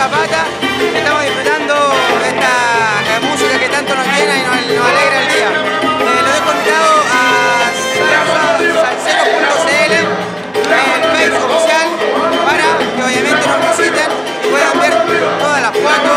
Zapata. Estamos disfrutando esta música que tanto nos llena y nos, nos alegra el día. Eh, lo he invitado a salsero.cl el Facebook oficial para que obviamente nos visiten y puedan ver todas las fotos,